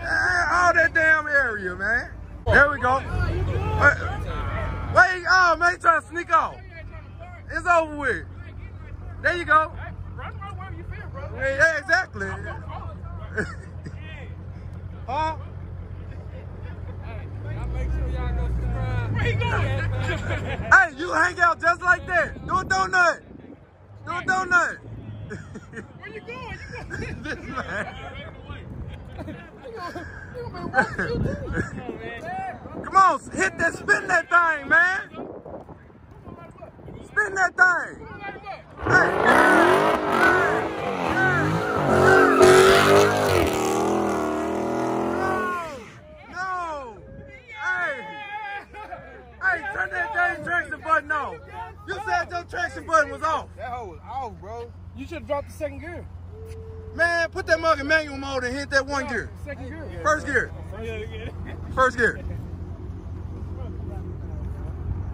Oh, all that damn area, man. There we go. Wait, wait oh, man, he trying to sneak off. It's over with. There you go. Yeah, exactly. huh? hey, you hang out just like that. Do a donut. Do a donut. Where you going? You going? this man. Come on, hit that, spin that thing, man. Spin that thing. Hey. No. Hey. Hey, turn that traction button off. You said your traction button was off. That was off, bro. You should have dropped the second gear. Man, put that mug in manual mode and hit that one gear. Second gear. First gear. First gear.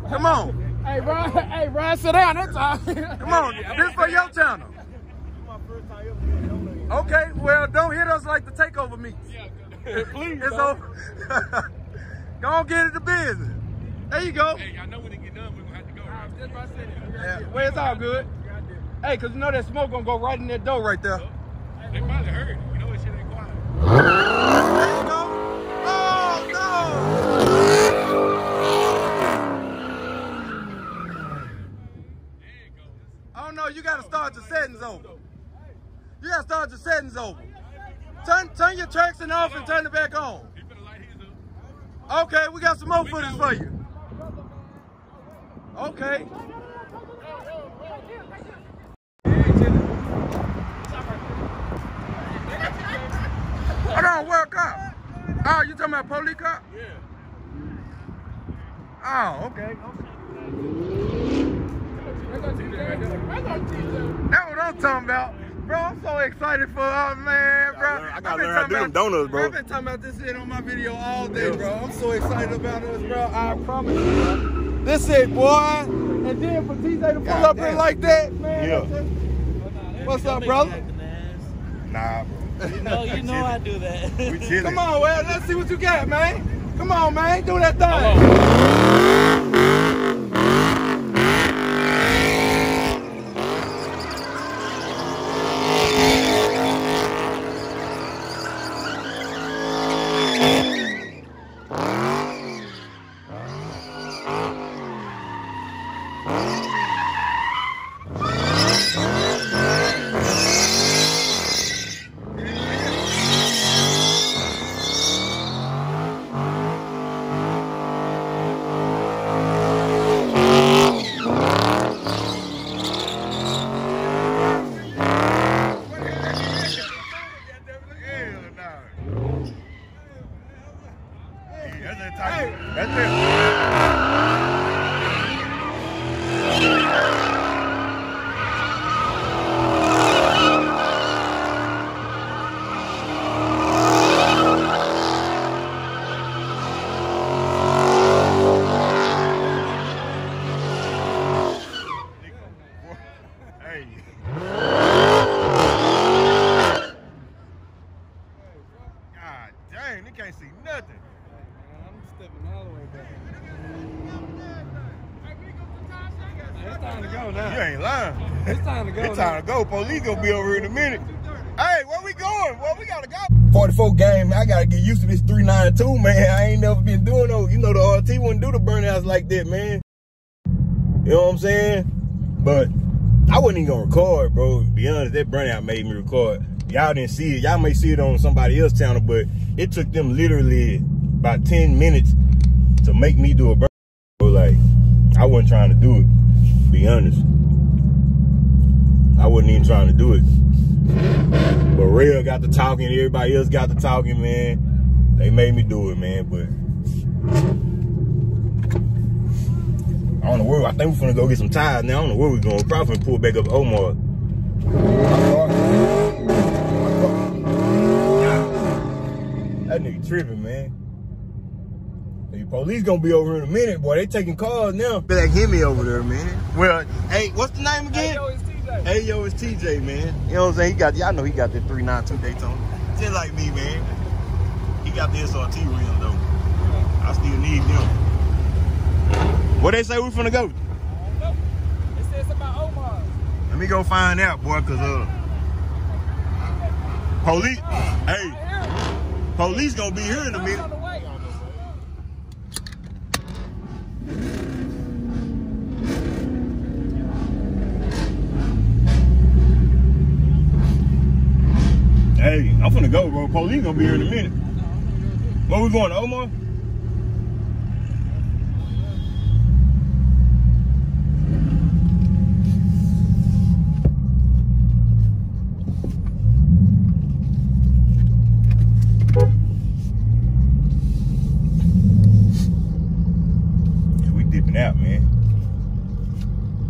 Come on. Hey, Ron, hey, Ron, sit down. That's all. Come on. This for your channel. Okay, well, don't hit us like the takeover meets. Yeah, Please. It's over. go on, get it to business. There you go. Hey, I know when it get done, we're gonna have to go, right? Yeah, well, it's all good. Hey, because you know that smoke gonna go right in that door right there. They probably heard. You know that shit ain't quiet. Oh, there you go. Oh, no. Oh, no, you got to start your settings over. You got to start your settings over. Turn, turn your traction off and turn it back on. He finna light his up. Okay, we got some more footage for you. Okay. Hold on, World Cup. Oh, you talking about police cop? Yeah. Oh, okay. That's what I'm talking about. Bro, I'm so excited for oh man, bro. I gotta learn how to do them about- donuts, bro. I've been talking about this shit on my video all day, bro. I'm so excited about us, bro. I promise you, bro. This it, boy. And then for TJ to pull God up damn. in like that, man. Yeah. that's. What's up, brother? Nah, bro. You know, you know I do that. Come on, well, let's see what you got, man. Come on, man. Do that thing. Hell no. Hey, That's that type. That's it. Hey. God dang, they can't see nothing. I'm stepping all the way back. It's time to go now. You ain't lying. It's time to go. It's now. time to go. Police gonna be over here in a minute. Hey, where we going? Where we gotta go? 44 game, I gotta get used to this 392, man. I ain't never been doing no, you know, the RT wouldn't do the burnouts like that, man. You know what I'm saying? But I wasn't even gonna record, bro. To be honest, that burnout made me record. Y'all didn't see it. Y'all may see it on somebody else's channel, but it took them literally about 10 minutes to make me do a burnout. So, like, I wasn't trying to do it, to be honest. I wasn't even trying to do it. But Real got to talking, everybody else got to talking, man. They made me do it, man. But I don't know where. I think we're gonna go get some tires now. I don't know where we're going. Probably finna pull back up Omar. That nigga tripping, man. The police gonna be over in a minute, boy. They taking calls now. Back hit me over there, man. Well, hey, what's the name again? Hey, yo, it's TJ. Hey yo, it's TJ, man. You know what I'm saying? He got, y'all know he got that 392 Daytona. Just like me, man. He got the SRT rims though. I still need them. What they say we finna go? It says about Omar. Let me go find out, boy, cause uh police hey, police gonna be here in a minute. On the way. Hey, I'm finna go, bro. Police gonna be here in a minute. Where we going, Omar? Yeah, we dipping out, man.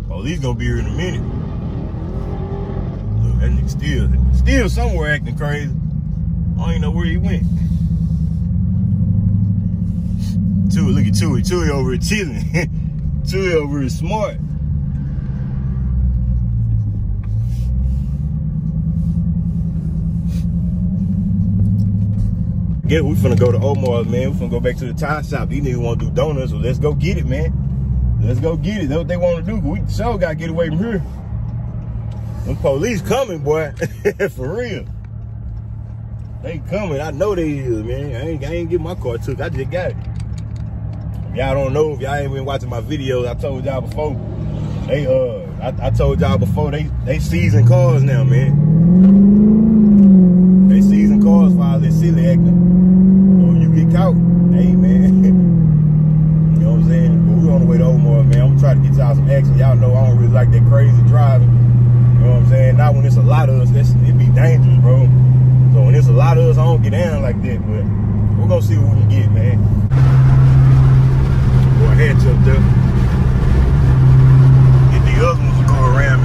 Police gonna be here in a minute. Look, that nigga still, still somewhere acting crazy. I don't even know where he went. Chewy, look at Chewy. Chewy over here chilling. Chewy over here smart. Yeah, we finna go to Omar's, man. We finna go back to the tie shop. These niggas wanna do donuts, so let's go get it, man. Let's go get it. That's what they wanna do. We sure gotta get away from here. Them police coming, boy. For real. They coming. I know they is, man. I ain't, I ain't get my car took. I just got it. Y'all don't know, if y'all ain't been watching my videos, I told y'all before. They uh, I, I told y'all before they they season cars now, man. They season cars for all this silly acting. So you get caught, hey man. you know what I'm saying? But we on the way to Omar, man. I'm gonna try to get y'all some action. Y'all know I don't really like that crazy driving. You know what I'm saying? Not when it's a lot of us, that's, it be dangerous, bro. So when it's a lot of us, I don't get down like that, but we're gonna see what we can get, man. Boy, head up uh, there. Get the other ones to go around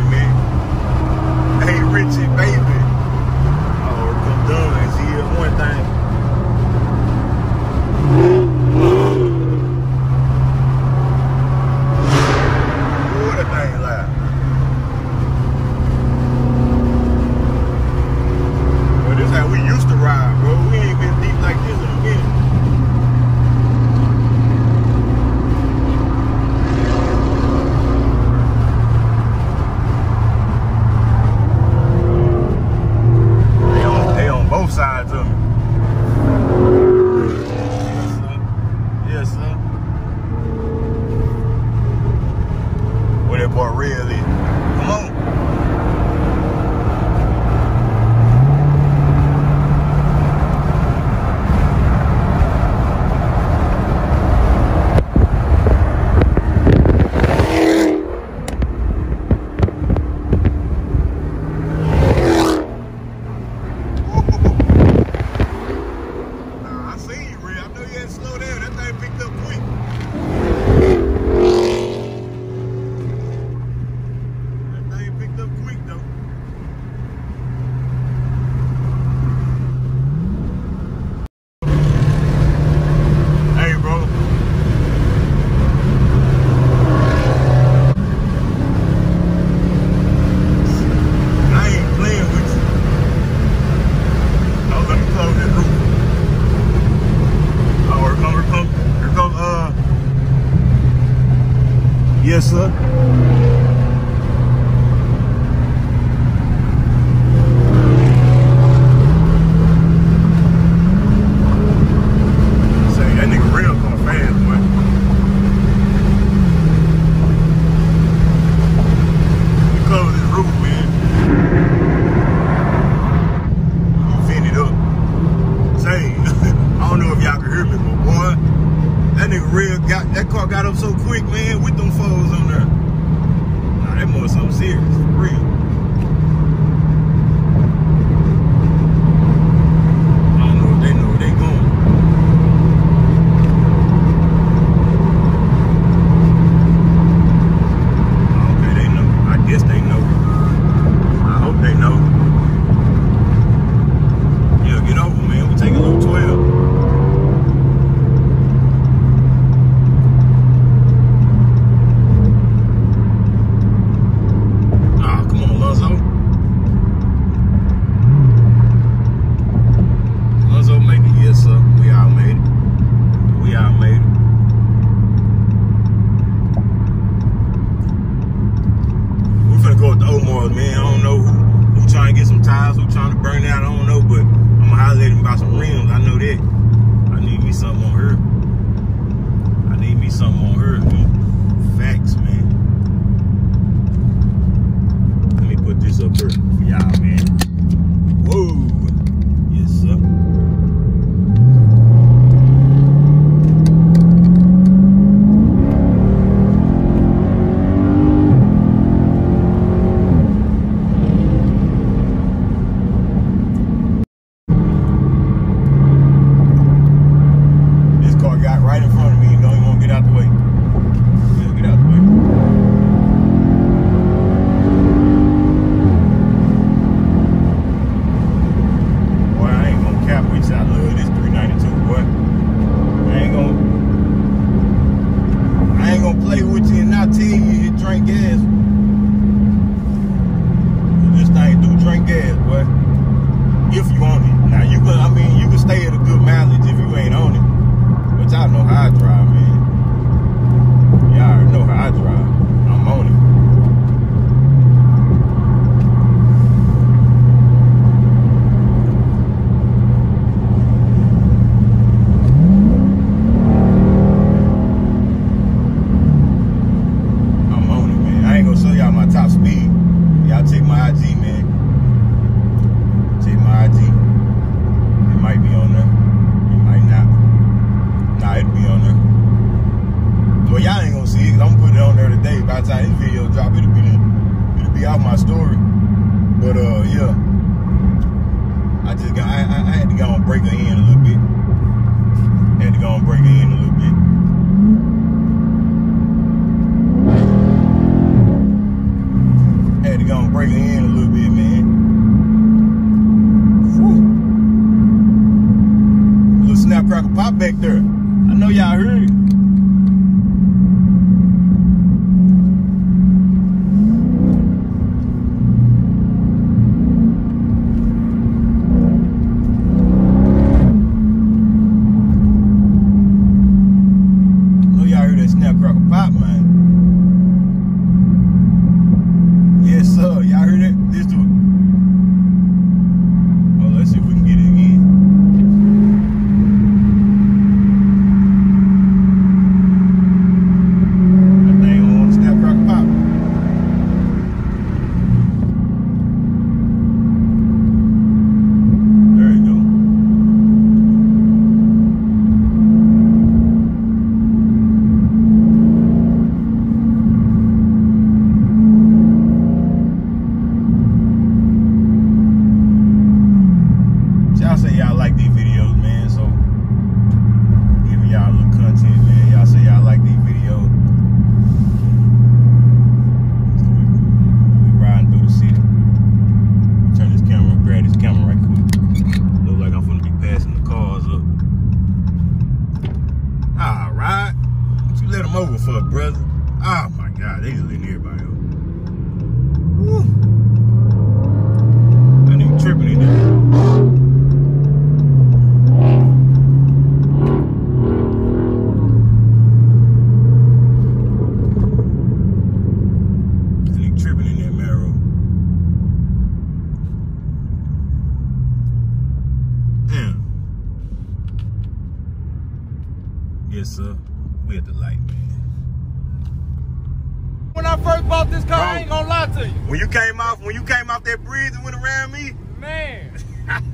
lie to you. When you came off, when you came off that bridge and went around me, Man,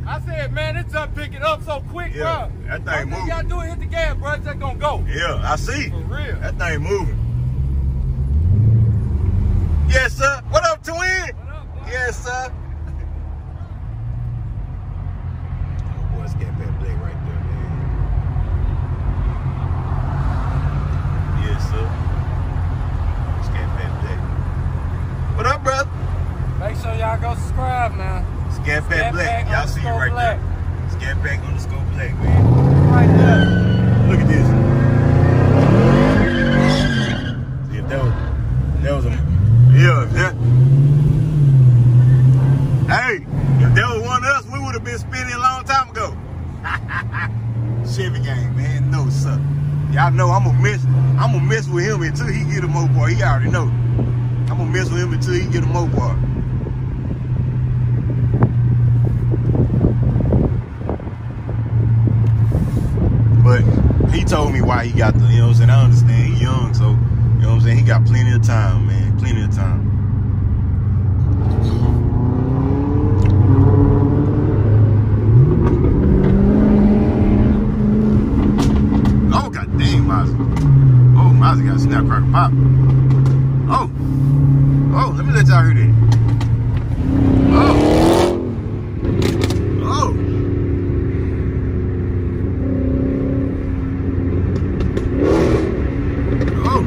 I said, man, it's up picking up so quick, Yeah, bro. that thing moving. you gotta do is hit the gas, bro. It's just gonna go. yeah, I see. For real. That thing moving. Yes, sir. What up, twin? What up, boy? Yes, sir. Oh, boy, Scat Pack Black right there, man. Yes, sir. Scat Pack Black. What up, brother? Make sure y'all go subscribe now. Scat Scat Black. Y'all see underscore right Black. there. Scat Pack underscore Black, man. Right there. Look at this. See, if that was, that was a, yeah, if that, hey, if that was one of us, we would have been spinning a long time ago. Chevy gang, man, no, sir. Y'all know I'm gonna mess, I'm gonna mess with him until he get a Mopar. He already know. I'm gonna mess with him until he get a Mopar. But he told me why he got the, you know what I'm saying? I understand. He young, so, you know what I'm saying? He got plenty of time, man. Plenty of time. Oh, god dang, Mozzie. Oh, Mozzie got a snapcracker pop. Oh. Oh, let me let y'all hear that. Oh. Oh. Oh.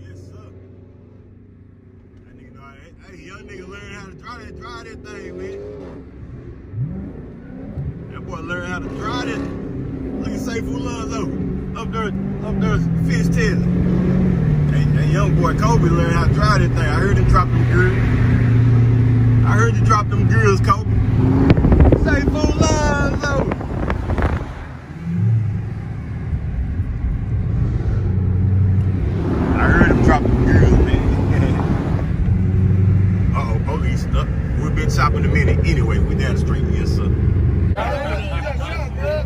Yes, sir. That nigga know how that, hey, young nigga learn how to drive that, drive that thing, man. That boy that. Look at Safe Lonzo. Up there, up there, fish tailing. Hey, that young boy Kobe learned how to drive that thing. I heard him drop them girls. I heard you drop them girls, Kobe. Safe Lonzo. I heard him drop the girls, man. Uh-oh, police. Uh, we've been shopping a minute anyway. We down the street. Yes, sir. Hey, yeah.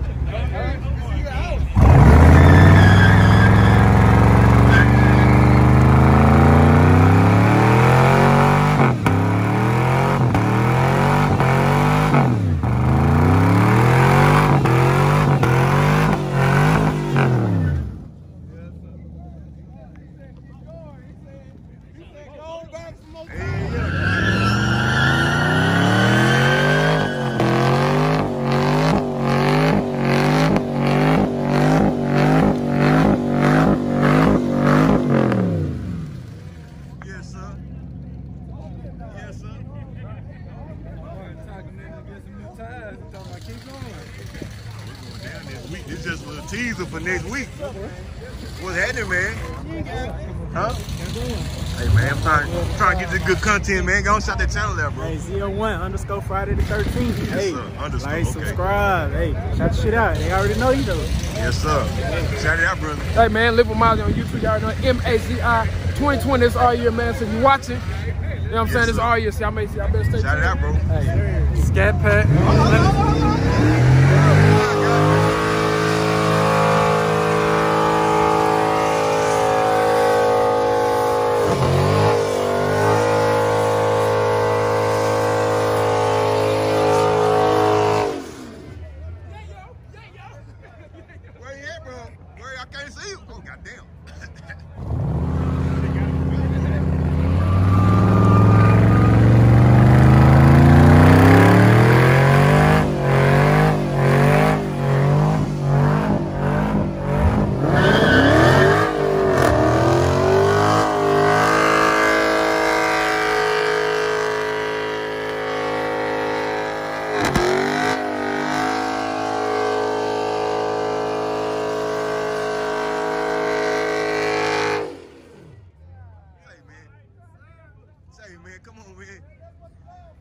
Yes, sir. Yes, sir. We're going down this week. This just was a teaser for next week. What's happening, man? Huh? Hey, man, I'm trying, I'm trying to get this good content, man. Go and shout that channel out, bro. Hey, Z01 underscore Friday the 13th. hey, sir. Underscore, like, okay. subscribe. Hey, shout the shit out. They already know you though. Yes, sir. Shout it out, brother. Hey man, live with Miles on YouTube. Y'all know M-A-Z-I 2020 is all year, man. So if you watching, you know what I'm Yes, saying? It's all year. So y'all may see, y'all better stay Shout it out, bro. Hey, Scat Pack. Where you at, bro? Where I can't see you? Oh, goddamn. Say, man. Say, man, come on, man.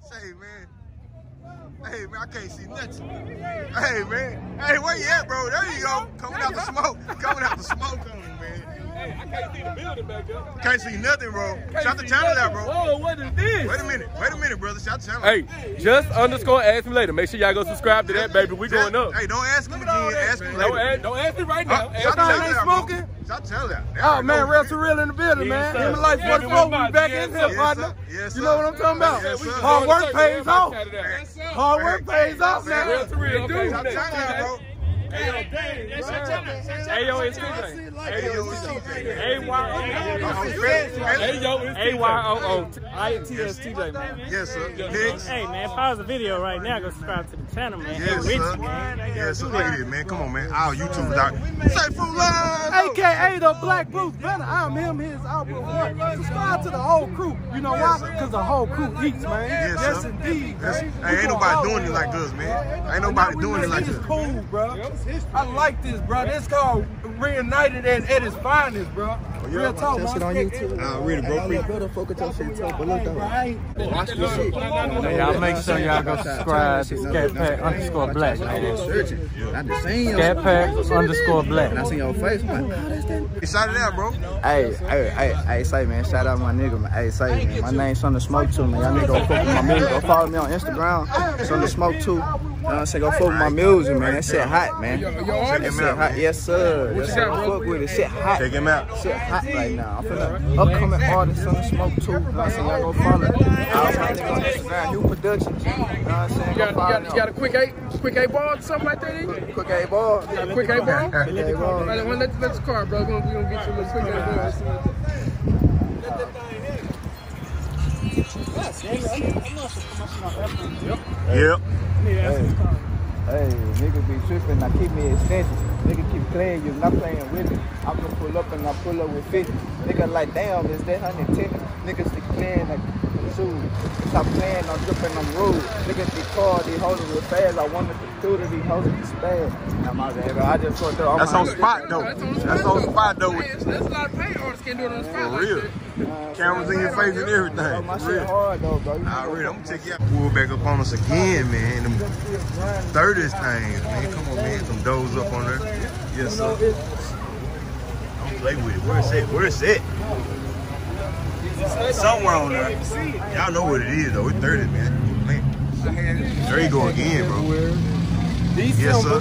Say, man. Hey, man, I can't see nothing. Hey, man. Hey, where you at, bro? There you go. Coming out the smoke. Coming out the smoke on me, man. Hey, I can't see the building back there. Can't see nothing, bro. Shout the channel out, bro. Whoa, what is this? Wait a minute. Wait a minute, brother. Shout the channel Hey, just underscore ask me later. Make sure y'all go subscribe to that, baby. We going up. Hey, don't ask him again. Ask him Don't later. ask, don't ask me right now. Y'all the me channel later. out, bro. smoking? Shout the channel out. Oh man, real to real in the building, Yes, man. sir. Him and Life Yeah, 44, we back yes, in sir. here, Yes, partner. sir. Yes, You know what I'm talking about? Yes, sir. Hard work pays off. Yes. Hard work pays off, Real man. to real. Okay, Shout the channel out, bro. Hey, yo, it's TJ. Hey, yo, it's TJ. A-Y-O. It's A-Y-O-O. I-T-S TJ, man. Yes, sir. Hey man, pause the video right now. Go subscribe to the channel, man. Yes, hey, Rich, sir. man. Yes, sir. Look at it, man. Come on, man. Our YouTube doc. Say food love. AKA the Black Bruce Banner. I'm him, his album. Subscribe to the whole crew. You know why? Because the whole crew eats, man. Yes, Yes, indeed. Yes. man. Hey, ain't nobody doing it like us, man. Ain't nobody doing it make like This us. is cool, bro. I like this, bro. This called reunited at, at its finest, bro. Real talk, man. on YouTube. I read it, bro. Read Hey, y'all make sure y'all go subscribe to Scat Pack underscore Black, man. I just seen your Scat Pack underscore Black. I seen your face. I'm like, oh, that's that. it. Shout it out, bro. Hey, hey, hey, hey, say man, shout out my nigga, man. Hey, say man, my name's Son of Smoke too, man. Y'all nigga go fuck with my music. Go follow me on Instagram, Son of Smoke too. Know what I'm saying? Go fuck with my music, man. That shit hot, man. That shit out. hot, yes sir. That's what I bro? fuck with it. Shit hot. Check him out. Shit hot right now. I'm finna upcoming artist, Son of Smoke too. You know what I'm saying? Y'all go follow. Niggas on Instagram, new productions. You know what I'm saying? You Go got, you, got, you got a quick eight, quick eight ball, something like that. Quick eight ball. Got a quick eight ball. Quick A ball. Right, let's let's car, bro. We're gonna, we gonna get you a quick eight ball. Yep. Hey, nigga be tripping, I keep me extensions. Nigga keep playing, you not playing with me. I'm gonna pull up and I pull up with 50. Nigga like, damn, is that 110? Niggas be playing like, shoot. Stop playing, I'm dripping, I'm rude. Niggas be called, they holding with fast. I wanted to do to be holding these spaz. Now my bad, bro. I just fucked up. That's on spot, though. That's on spot, though. Hey, That's a lot of paint artists can do it on the spot. For like real. that. Cameras in your face and Oh, everything. my For shit real. hard though, bro. Really, I'm gonna take you out. Pull back up on us again, man. Them 30s things, man. Come on, man. Some doors up on there. Yes, sir. Don't play with it. Where's it? Where's it? Somewhere on there. Y'all know what it is, though. It's 30, man. There you go again, bro. Yes, sir.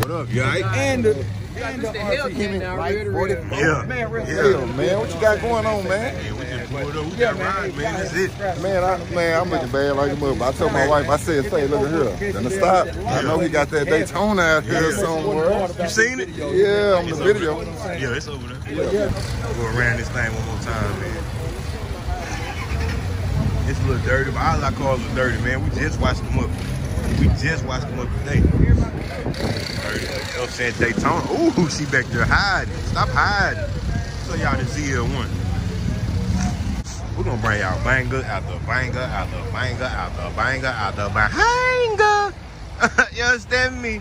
What up? You alright? And Uh, the, This the Hellcat now, real to real. Yeah. Yeah, man, what you got going on, man? Hey, we just pulled up. We got ride, man. That's it. Man, I, man, I'm looking bad like a mother. I told my wife, I said, say, look at here. Then to stop. I know he got that Daytona out here Yeah. somewhere. You seen it? Yeah, on the video. Yeah, it's over there. Go around this thing one more time, man. It's a little dirty, but all I call it dirty, man. We just washed them up. We just washed them up today. You know I'm saying? Daytona. Ooh, she back there hiding. Stop hiding. So y'all the ZL1. We're gonna bring y'all banger after banger after banger after banger after banger. Out the banger. You understand me?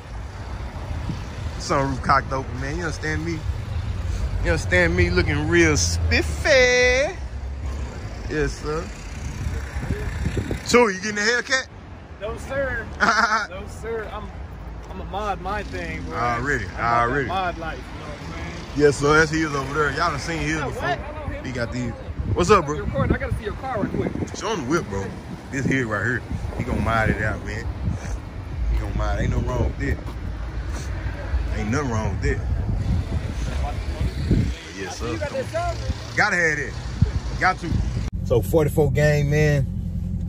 Sunroof cocked open, man. You understand me? You understand me looking real spiffy? Yes, sir. So, you getting a haircut? No, sir. no, sir. I'm I'm a mod my thing, bro. Already, about already. Mod life, you know what I'm saying? Yes, sir. That's his over there. Y'all done seen his Yeah, before. what? I know him. He got these. What's up, bro? I gotta see your car right quick. Show him the whip, bro. This here right here. He gonna mod it out, man. He gonna mod. Ain't no wrong with it. Ain't nothing wrong with it. But yes, sir. Gotta have it. Got to. So 44 game, man.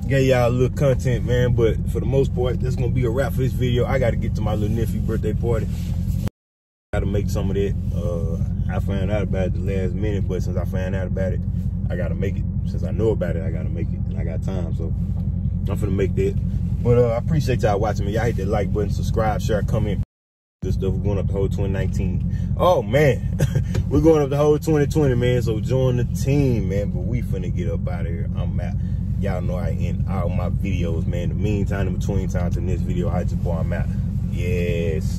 Gave y'all a little content, man. But for the most part, that's gonna be a wrap for this video. I gotta get to my little nephew birthday party. Gotta make some of that. Uh, I found out about it the last minute, but since I found out about it, I gotta make it. Since I know about it, I gotta make it, and I got time, so I'm finna make that. But uh, I appreciate y'all watching me. Y'all hit that like button, subscribe, share, comment. This stuff we're going up the whole 2019. Oh man, we're going up the whole 2020, man. So join the team, man. But we finna get up out of here. I'm out. Y'all know I end all my videos, man. The meantime, in between time to this video, I just boy, I'm out. Yes.